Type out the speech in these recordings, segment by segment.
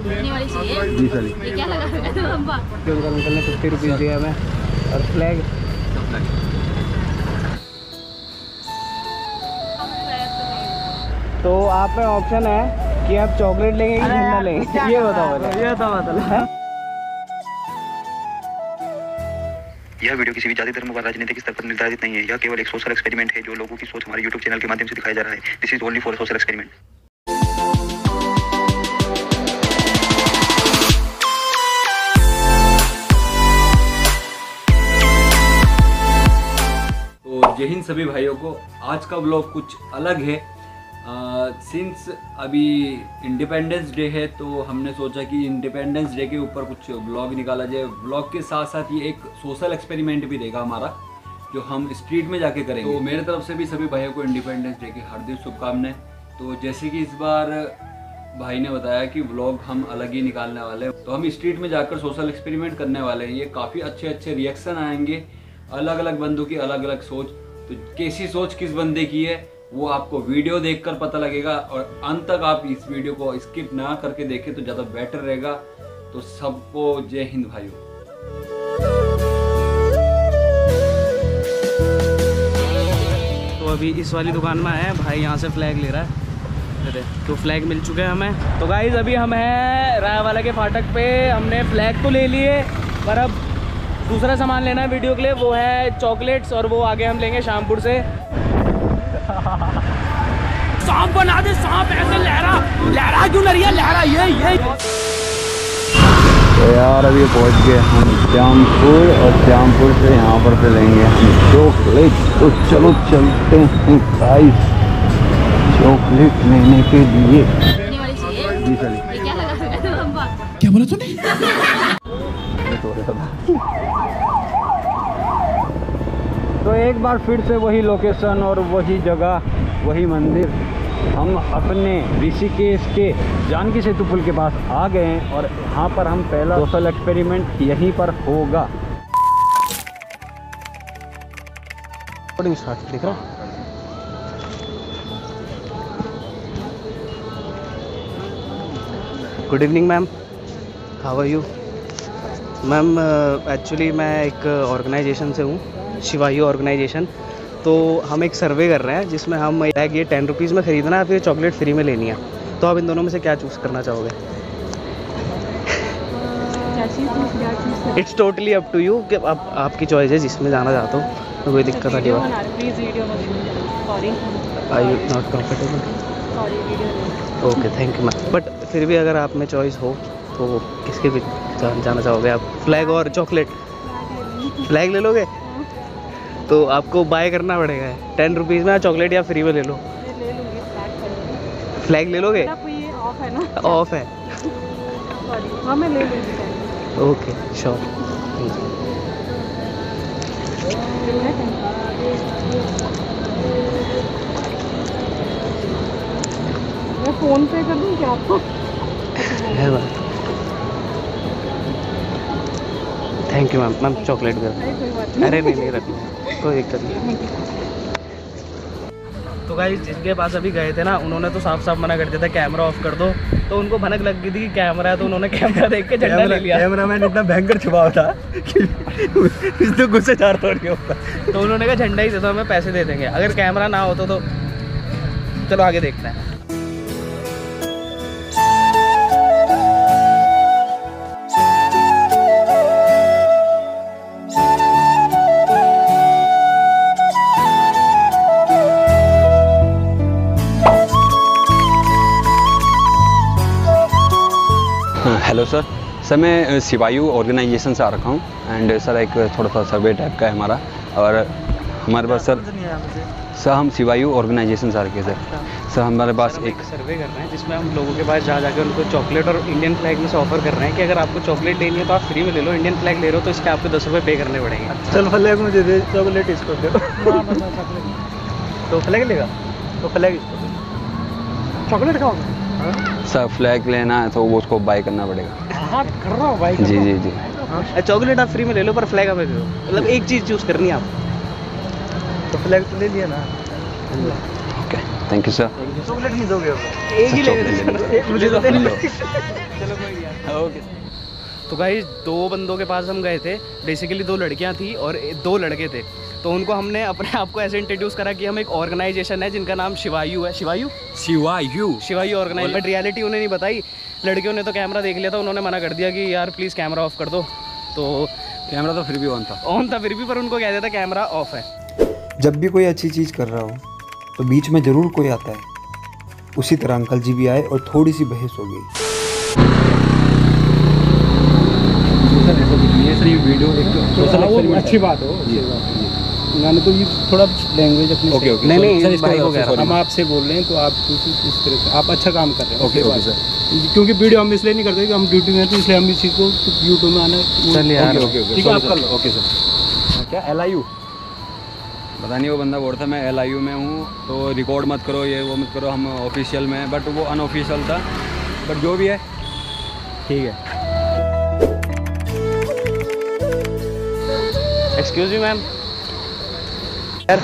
वाली चाहिए। ये क्या लगा है? अंकल ने फिफ्टी रुपीज़ दिया हमें। और फ्लैग तो आप में ऑप्शन है कि आप चॉकलेट लेंगे कि झंडा लेंगे। ये बताओ ये बताओ मतलब यह वीडियो किसी भी जाति धर्म व राजनीतिक स्तर पर निर्धारित नहीं है। यह केवल एक सोशल एक्सपेरिमेंट है जो लोगों की सोच हमारे यूट्यूब चैनल के माध्यम से दिखाया जा रहा है। This is only for social experiment जय हिंद सभी भाइयों को। आज का ब्लॉग कुछ अलग है। सिंस अभी इंडिपेंडेंस डे है तो हमने सोचा कि इंडिपेंडेंस डे के ऊपर कुछ ब्लॉग निकाला जाए। ब्लॉग के साथ साथ ये एक सोशल एक्सपेरिमेंट भी देगा हमारा, जो हम स्ट्रीट में जाके करेंगे। तो मेरे तरफ़ से भी सभी भाइयों को इंडिपेंडेंस डे की हार्दिक शुभकामनाएँ। तो जैसे कि इस बार भाई ने बताया कि व्लॉग हम अलग ही निकालने वाले हैं। तो हम स्ट्रीट में जाकर सोशल एक्सपेरिमेंट करने वाले हैं। ये काफ़ी अच्छे अच्छे रिएक्शन आएँगे। अलग अलग बंदों की अलग अलग सोच। तो कैसी सोच किस बंदे की है, वो आपको वीडियो देखकर पता लगेगा और अंत तक आप इस वीडियो को स्किप ना करके देखें तो ज़्यादा बेटर रहेगा। तो सबको जय हिंद भाइयों। तो अभी इस वाली दुकान में आए, भाई यहाँ से फ्लैग ले रहा है। तो फ्लैग मिल चुके हैं हमें। तो गाइज़ अभी हम हैं रायवाला के फाटक पे, हमने फ्लैग तो ले लिए, पर अब दूसरा सामान लेना है वीडियो के लिए वो है चॉकलेट्स और वो आगे हम लेंगे शामपुर से। सांप बना दे सांप ऐसे लहरा लहरा क्यों लहरिया लहरा ये ये। तो यार अभी पहुँच गए हम श्यामपुर और श्यामपुर से यहाँ पर से लेंगे हम चॉकलेट तो चलो चलते हैं गाइस चॉकलेट लेने के लिए। क्या लगा? हुआ है लंबा तो एक बार फिर से वही लोकेशन और वही जगह, वही मंदिर, हम अपने ऋषिकेश के जानकी सेतु पुल के पास आ गए हैं और यहाँ पर हम पहला सोशल एक्सपेरिमेंट यहीं पर होगा। दिख रहा good evening ma'am how are you ma'am actually मैं एक ऑर्गेनाइजेशन से हूँ। शिवायु ऑर्गेनाइजेशन। तो हम एक सर्वे कर रहे हैं, जिसमें हम बैग ये टेन रुपीज़ में ख़रीदना है फिर चॉकलेट फ्री में लेनी है। तो आप इन दोनों में से क्या चूज़ करना चाहोगे? It's totally up to you कि आप, आपकी चॉइस है, जिसमें जाना चाहते हो तो कोई दिक्कत I you not comfortable okay thank you ma'am but फिर भी अगर आप में चॉइस हो तो किसके भी जाना चाहोगे आप? फ्लैग और चॉकलेट फ्लैग ले लोगे? तो आपको बाय करना पड़ेगा। टेन रुपीज़ में चॉकलेट या फ्री में ले लो। फ्लैग ले लोगे? ऑफ़ है ना। ऑफ़ है? हाँ मैं ले लूँगी। ओके श्योर मैं फ़ोन पे कर दूँ क्या आपको? है बात। Thank you ma'am ma'am chocolate कर अरे नहीं नहीं रखना। कोई दिक्कत नहीं तो भाई जिनके पास अभी गए थे ना उन्होंने तो साफ़ साफ़ मना कर दिया था कैमरा ऑफ़ कर दो। तो उनको भनक लग गई थी कि कैमरा है तो उन्होंने कैमरा देख के झंडा ले लिया। कैमरा मैन इतना भयंकर छुपा था कि इससे गुस्से चार तोड़ के होता तो उन्होंने कहा झंडा ही दे दो हमें पैसे दे देंगे। अगर कैमरा ना होता तो चलो आगे देखते हैं। सर सर मैं शिवायु ऑर्गेनाइजेशन से आ रखा हूँ एंड सर एक थोड़ा सा सर्वे टाइप का है हमारा और हमारे पास सर सर हम शिवायु ऑर्गेनाइजेशन से आ रखे सर सर हमारे पास एक सर्वे कर रहे हैं जिसमें हम लोगों के पास जा जाकर उनको चॉकलेट और इंडियन फ्लैग में से ऑफ़र कर रहे हैं कि अगर आपको चॉकलेट लेनी है तो आप फ्री में ले लो इंडियन फ्लैग ले रहे हो तो इसके आपको दस रुपये पे करने पड़ेंगे। चल फ्लैग मुझे दे चॉकलेट इसको दे तो फ्लैग लेगा? तो फ्लैग इसको चॉकलेट खाओगे? सर फ्लैग लेना है तो वो उसको बाई करना पड़ेगा। हाँ कर रहा हूँ भाई जी जी जी। चॉकलेट आप फ्री में ले लो पर फ्लैग हमें दे मतलब एक चीज़ चूज़ करनी है आप। तो फ्लैग तो ले लिया ना। Okay thank you sir chocolate नहीं दोगे एक ही ले मुझे तो चलो कोई ओके तो भाई दो बंदों के पास हम गए थे। बेसिकली दो लड़कियाँ थी और दो लड़के थे। तो उनको हमने अपने आप को ऐसे इंट्रोड्यूस करा कि हम एक ऑर्गेनाइजेशन है जिनका नाम शिवायु है। Shivayu? Shivayu? Shivayu organise but reality उन्हें नहीं बताई। लड़कियों ने तो कैमरा देख लिया था उन्होंने मना कर दिया कि यार प्लीज़ कैमरा ऑफ़ कर दो। तो कैमरा तो फिर भी ऑन था। ऑन था फिर भी पर उनको कह दिया था कैमरा ऑफ़ है। जब भी कोई अच्छी चीज़ कर रहा हो तो बीच में ज़रूर कोई आता है। उसी तरह अंकल जी भी आए और थोड़ी सी बहस हो गई ये सही वीडियो एक सोशल एक्सपेरिमेंट अच्छी बात हो मैंने तो ये थोड़ा लैंग्वेज अपनी ओके ओके नहीं, नहीं, भाई को कह रहा हम आपसे बोल रहे हैं तो आप इस तरह से आप अच्छा काम कर रहे हैं ओके ओके सर क्योंकि वीडियो हम इसलिए नहीं करते कि हम ड्यूटी में हैं, तो इसलिए हम इस चीज़ को यूट्यूब में आना चल यार ओके ओके ठीक है, आप कर। लो। ओके सर क्या एल आई यू पता नहीं वो बंदा बोल रहा था मैं एल आई यू में हूँ तो रिकॉर्ड मत करो ये वो मत करो हम ऑफिशियल में बट वो अनऑफिशियल था। बट जो भी है ठीक है। एक्सक्यूज मी मैम यार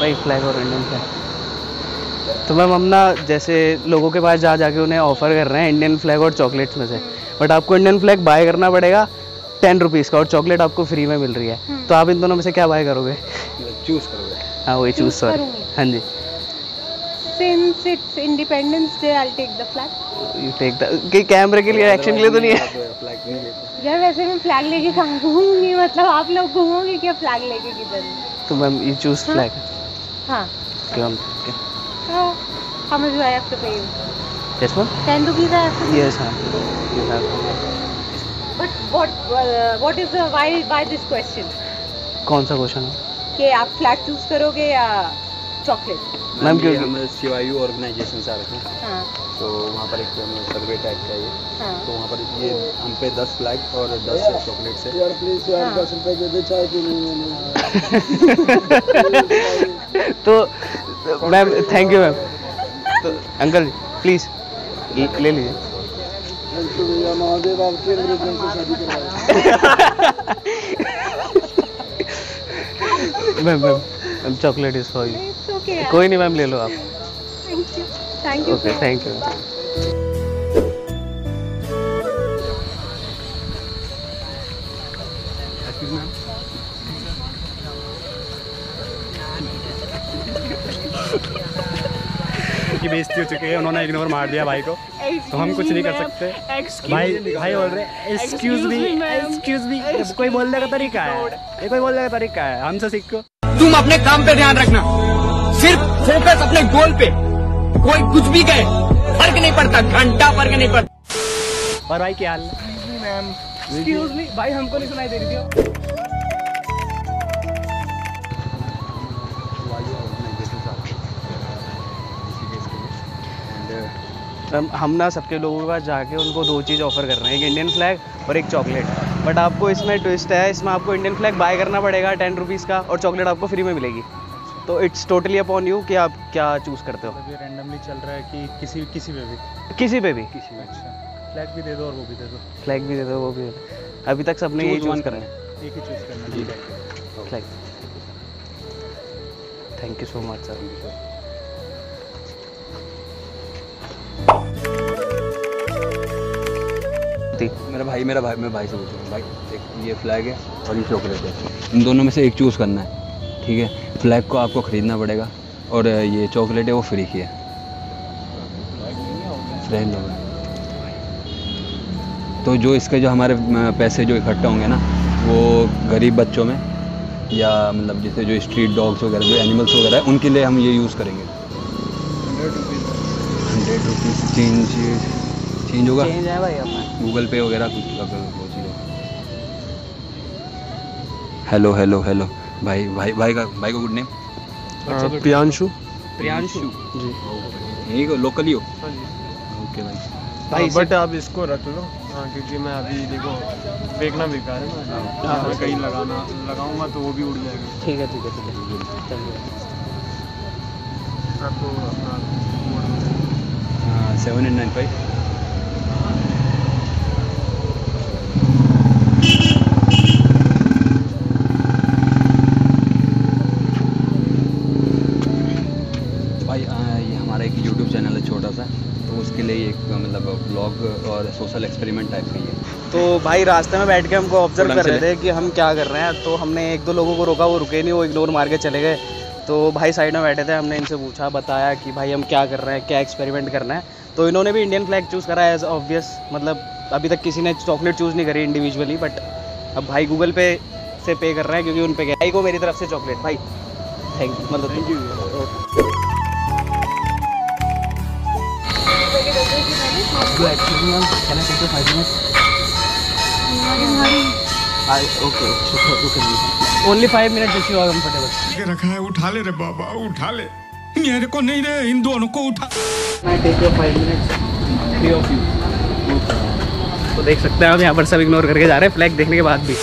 भाई फ्लैग और इंडियन फ्लैग तो मैम हम ना जैसे लोगों के पास जा जाके उन्हें ऑफ़र कर रहे हैं इंडियन फ्लैग और चॉकलेट्स में से. बट आपको इंडियन फ्लैग बाय करना पड़ेगा टेन रुपीज़ का और चॉकलेट आपको फ्री में मिल रही है. तो आप इन दोनों में से क्या बाय करोगे? चूज़ करोगे. हाँ वही चूज़ सॉरी हाँ जी. Since it's independence day I take the flag you take the के कैमरे के लिए एक्शन के लिए तो नहीं है। फ्लैग तो नहीं लेता यार वैसे मैं फ्लैग लेके कहाँ घूमूँगी? मतलब आप लोग घूमोगे क्या फ्लैग लेके किधर? तो मैम यू चूज़ फ्लैग हाँ। ओके हाँ। How much I have pay this one 10 rupees I have yes हाँ you have but what what is the why why this question कौन सा क्वेश्चन है? कि आप फ्लैग चूज़ करोगे या चॉकलेट। मैम ये क्यों? हम शिवायु ऑर्गेनाइजेशन से आ रखे हैं। हाँ। तो वहाँ पर एक सर्वे टाइप का ये। हाँ। तो वहाँ पर ये हम पे दस फ्लैग और दस चॉकलेट्स है। यार प्लीज़ यार, दस रुपए दे दे चाय तो मैम थैंक यू मैम। तो अंकल प्लीज़ ले लीजिए। महादेव आपके अंग्रेज़ों से शादी करवाए। Ma'am ma'am. Ma'am chocolate is for you कोई नहीं मैम ले लो आप। Thank you thank you okay thank you की बेइज्जती हो चुकी है उन्होंने इग्नोर मार दिया भाई को। तो हम कुछ नहीं कर सकते। भाई भाई बोल रहे एक्सक्यूज मी एक्सक्यूज मी कोई बोलने का तरीका है? ये कोई बोलने का तरीका है? हमसे सीखो। तुम अपने काम पे ध्यान रखना। सिर्फ़ फोकस अपने गोल पे। कोई कुछ भी कहे फ़र्क नहीं पड़ता घंटा फ़र्क नहीं पड़ता। और भाई क्या हाल? मैम एक्सक्यूज मी भाई हमको नहीं सुनाई दे रही थी। हम ना सबके लोगों के पास जाके उनको दो चीज़ ऑफ़र कर रहे हैं एक इंडियन फ्लैग और एक चॉकलेट बट आपको इसमें ट्विस्ट है इसमें आपको इंडियन फ्लैग बाय करना पड़ेगा टेन रुपीज़ का और चॉकलेट आपको फ्री में मिलेगी। तो इट्स टोटली अपॉन यू कि आप क्या चूज़ करते हो। अभी रैंडमली चल रहा है कि किसी किसी पे भी। किसी पे भी। किसी में अच्छा। फ्लैग भी दे दो और वो भी दे दो। फ्लैग भी दे दो वो भी दे दो। अभी तक सबने यही चूज़ करना है। एक ही चूज़ करना है। Flag thank you so much sir मेरा भाई मेरा भाई मैं भाई से पूछ। रहा हूँ भाई एक ये फ्लैग है और ये चॉकलेट है। इन दोनों में से एक चूज़ करना है ठीक है? फ्लैग को आपको ख़रीदना पड़ेगा और ये चॉकलेट है वो फ्री की है। फ्रेंड होगा तो जो इसके जो हमारे पैसे जो इकट्ठा होंगे ना वो गरीब बच्चों में या मतलब जैसे जो स्ट्रीट डॉग्स वगैरह जो एनिमल्स वगैरह है उनके लिए हम ये यूज़ करेंगे। Hundred rupees change. चेंज होगा? चेंज है भाई अपना। गूगल पे वगैरह कुछ अगर हेलो हेलो हेलो भाई भाई भाई का भाई का गुड नेम प्रियांशु। प्रियांशु। जी। यही को लोकल ही? हो ओके भाई। भाई बट आप इसको रख लो। हाँ क्योंकि मैं अभी देखो फेंकना बेकार है ना। मैं कहीं लगाना लगाऊँगा तो वो भी उड़ जाएगा। ठीक है ठीक है ठीक है। चलिए। आपको अपना। Seven eight nine five social experiment type का ही तो भाई रास्ते में बैठ के हमको ऑब्ज़र्व कर रहे थे कि हम क्या कर रहे हैं। तो हमने एक दो लोगों को रोका वो रुके नहीं वो इग्नोर मार के चले गए। तो भाई साइड में बैठे थे हमने इनसे पूछा बताया कि भाई हम क्या कर रहे हैं क्या एक्सपेरिमेंट करना है। तो इन्होंने भी इंडियन फ्लैग चूज़ करा एज ऑब्वियस मतलब अभी तक किसी ने चॉकलेट चूज़ नहीं करी इंडिविजुअली बट अब भाई गूगल पे से पे कर रहे हैं क्योंकि उन पे गया। भाई को मेरी तरफ़ से चॉकलेट भाई। थैंक यू मतलब thank you only five minute if you are comfortable रखा है उठा ले रे बाबा उठा ले। मेरे को नहीं रे इन दोनों को उठा। मैं take your five minutes free of you तो देख सकते हैं आप यहाँ पर सब इग्नोर करके जा रहे हैं फ्लैग देखने के बाद भी।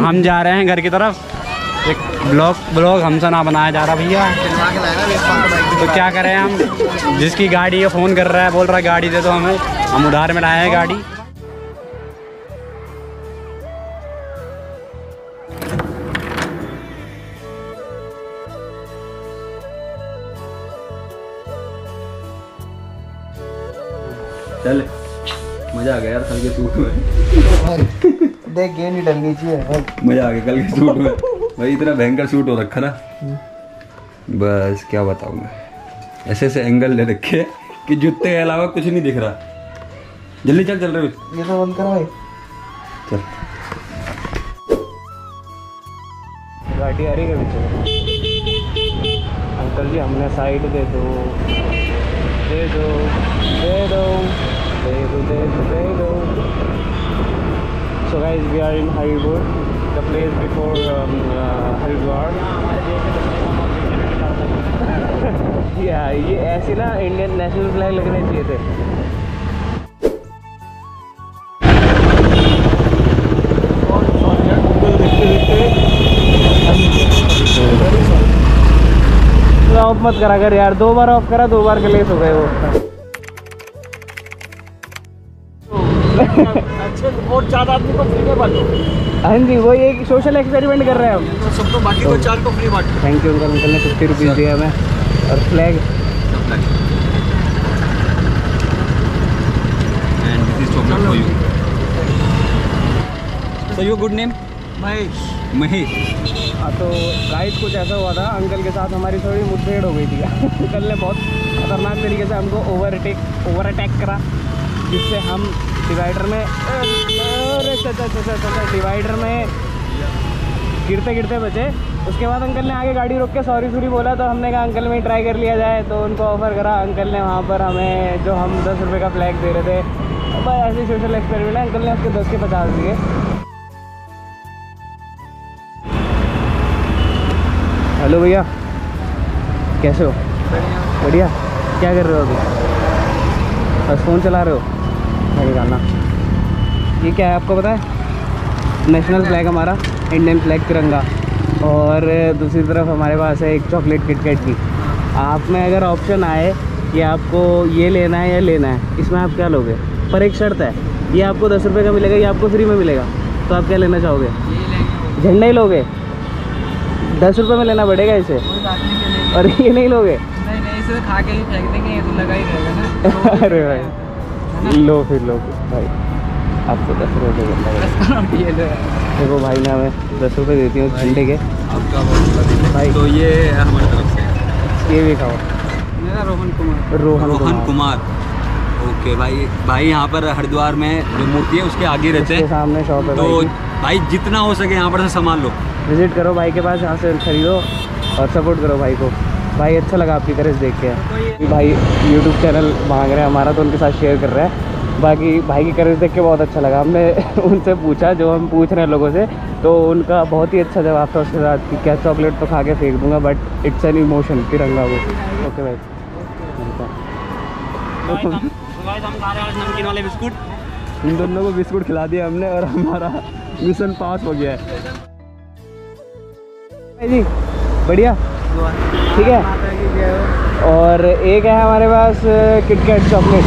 हम जा रहे हैं घर की तरफ़। एक ब्लॉग ब्लॉग हमसे ना बनाया जा रहा भैया। तो क्या करें हम? जिसकी गाड़ी है फ़ोन कर रहा है बोल रहा है गाड़ी दे दो हमें। हम उधार में लाए हैं गाड़ी। चल मज़ा आ गया यार कल के सूट में। देख नहीं डलनी चाहिए मज़ा आ गया कल के सूट में। भाई इतना भयंकर सूट हो रखा ना। बस क्या बताऊँ मैं। ऐसे ऐसे एंगल ले रखे कि जूते के अलावा कुछ नहीं दिख रहा। जल्दी चल चल रहे ये बंद करो भाई। चल। गाड़ी आ रही है पीछे। अंकल जी हमने साइड दे दो। दे दो दे दो दे दो दे दो दे दो। So guys we are in Haridwar the place before Haridwar या ये ऐसे ना इंडियन नेशनल फ्लैग लगने चाहिए थे। ऑफ़ मत करा कर यार, दो बार ऑफ़ करा, दो बार के लेस हो गए वो। बहुत ज़्यादा आदमी को फ्री में बांटो हाँ जी वही एक सोशल एक्सपेरिमेंट कर रहे हैं हम। तो सबको बाकी को चार को फ्री बांटो। थैंक यू अंकल अंकल ने फिफ्टी रुपीज़ दिया हमें। और flag and this is chocolate you good name Mahesh. Mahesh. हाँ तो गाइस कुछ ऐसा हुआ था अंकल के साथ हमारी थोड़ी मुठभेड़ हो गई थी। अंकल ने बहुत खतरनाक तरीके से हमको ओवरटेक ओवर अटैक करा जिससे हम डिवाइडर में अरे चाचा चाचा चाचा डिवाइडर में गिरते गिरते बचे। उसके बाद अंकल ने आगे गाड़ी रोक के सॉरी सॉरी बोला तो हमने कहा अंकल में ट्राई कर लिया जाए। तो उनको ऑफ़र करा। अंकल ने वहाँ पर हमें जो हम दस रुपये का फ्लैग दे रहे थे बस ऐसे सोशल एक्सपेरिमेंट है। अंकल ने उसके दस के पचास दिए। हेलो भैया कैसे हो? बढ़िया। क्या कर रहे हो अभी? बस फ़ोन चला रहे हो? नहीं निकालना ये क्या है आपको पता है? नेशनल फ्लैग हमारा इंडियन फ्लैग तिरंगा। और दूसरी तरफ़ हमारे पास है एक चॉकलेट किटकेट की। आप में अगर ऑप्शन आए कि आपको ये लेना है या लेना है इसमें आप क्या लोगे? पर एक शर्त है ये आपको दस रुपये का मिलेगा ये आपको फ्री में मिलेगा। तो आप क्या लेना चाहोगे? झंडा ही लोगे? दस रुपये में लेना पड़ेगा इसे? और ये नहीं लोगे? नहीं नहीं इसे खा के ही फेंक देंगे ये तो लगा ही रहेगा ना। अरे भाई। लो फिर लो भाई। आपको दस रुपये देखो भाई ना हमें दस रुपये देती हूँ झंडे के। आपका भाई। तो ये हमारी तरफ़ से। ये भी खाओ। मेरा रोहन कुमार। रोहन रोहन कुमार। ओके भाई भाई यहाँ पर हरिद्वार में जो मूर्ति है उसके आगे रहते हैं। सामने शॉप है तो भाई। भाई जितना हो सके यहाँ पर से सामान लो। विज़िट करो भाई के पास यहाँ से खरीदो और सपोर्ट करो भाई को। भाई अच्छा लगा आपकी करेज देख के। भाई यूट्यूब चैनल मांग रहे हैं हमारा तो उनके साथ शेयर कर रहे हैं। बाकी भाई की करेज देख के बहुत अच्छा लगा। हमने उनसे पूछा, जो हम पूछ रहे हैं लोगों से तो उनका बहुत ही अच्छा जवाब था उसके साथ कि क्या चॉकलेट तो खा के फेंक दूँगा बट इट्स एन इमोशन तिरंगा वो। ओके भाई नमकीन वाले बिस्कुट इन दोनों को बिस्कुट खिला दिया हमने और हमारा मिशन पास हो गया है। जी, बढ़िया। ठीक है। और एक है हमारे पास किटकैट चॉकलेट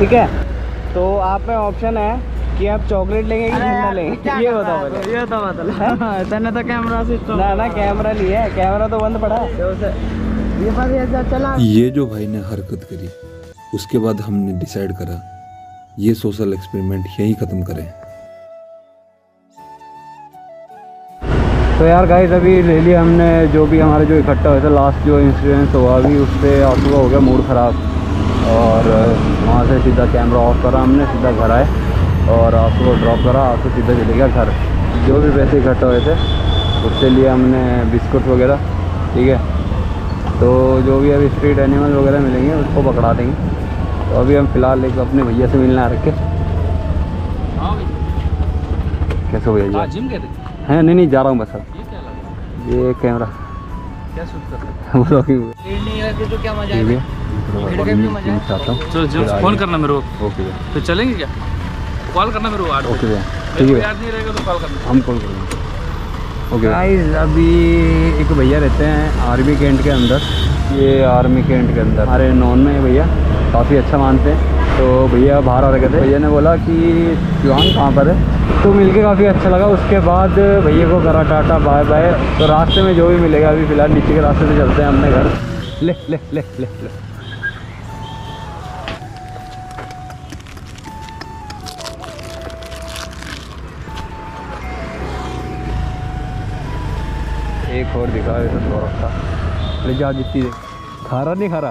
ठीक है? तो आप में ऑप्शन है कि आप चॉकलेट लेंगे कि ठंडा लेंगे। ये बताओ ये तो बदल तने तो कैमरा सिस्टम ना ना कैमरा नहीं है। कैमरा तो बंद पड़ा। है ये जो भाई ने हरकत करी उसके बाद हमने डिसाइड करा ये सोशल एक्सपेरिमेंट यहीं ख़त्म करें। तो यार गाइस अभी ले लिया हमने जो भी हमारे जो इकट्ठा हुए थे लास्ट जो इंसिडेंस हुआ अभी उस पर आँसू हो गया मूड ख़राब। और वहाँ से सीधा कैमरा ऑफ़ करा हमने सीधा घर आए। और आँसू को ड्रॉप करा आँसू सीधा चले गया घर। जो भी पैसे इकट्ठा हुए थे उससे लिए हमने बिस्कुट वगैरह ठीक है? तो जो भी अभी स्ट्रीट एनिमल वगैरह मिलेंगे उसको पकड़ा देंगे। तो अभी हम फ़िलहाल एक अपने भैया से मिलना रखे कैसे भैया? जी जिम गए थे। हैं नहीं नहीं जा रहा हूँ बस। अब ये क्या लगा? ये कैमरा क्या शूट कर ब्लॉगिंग हो? क्या मज़ा। फ़ोन करना मेरे को। ओके भैया। चलेंगे क्या? कॉल करना मेरे को ओके भैया। ठीक है याद नहीं रहेगा तो कॉल करना। हम कॉल करेंगे। ओके। गाइस अभी एक भैया रहते हैं आर्मी कैंट के अंदर। ये आर्मी कैंट के अंदर। हमारे नॉन में भैया। काफ़ी अच्छा मानते हैं। तो भैया बाहर आ रखे थे। भैया ने बोला कि युवान कहाँ पर है? तो मिलके काफ़ी अच्छा लगा। उसके बाद भैया को करा टाटा, बाय बाय। तो रास्ते में जो भी मिलेगा अभी फ़िलहाल नीचे के रास्ते से चलते हैं अपने घर। ले ले ले ले ले। एक और दिखा है तो थोड़ा सा ले जा जितनी दे खा रहा नहीं खा रहा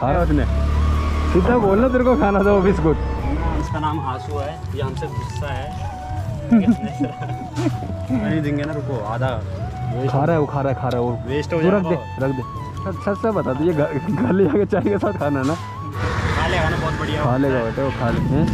खा रहा उसने। सीधा बोलना तेरे को खाना था वो बिस्कुट। इसका नाम हासू है ये हमसे गुस्सा है। नहीं देंगे ना रुको आधा। खा रहा है वो खा रहा है खा रहा है वो। वेस्ट हो रख दे रख दे। सच सच बता तुझे घर ले जाके चाय के साथ खाना ना? खा लेगा ना बहुत बढ़िया। खा लेगा बेटा वो खा लेते हैं?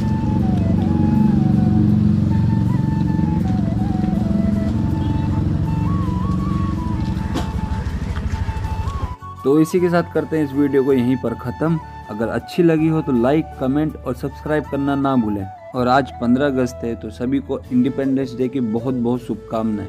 तो इसी के साथ करते हैं इस वीडियो को यहीं पर ख़त्म। अगर अच्छी लगी हो तो लाइक कमेंट और सब्सक्राइब करना ना भूलें। और आज 15 अगस्त है तो सभी को इंडिपेंडेंस डे की बहुत बहुत शुभकामनाएँ।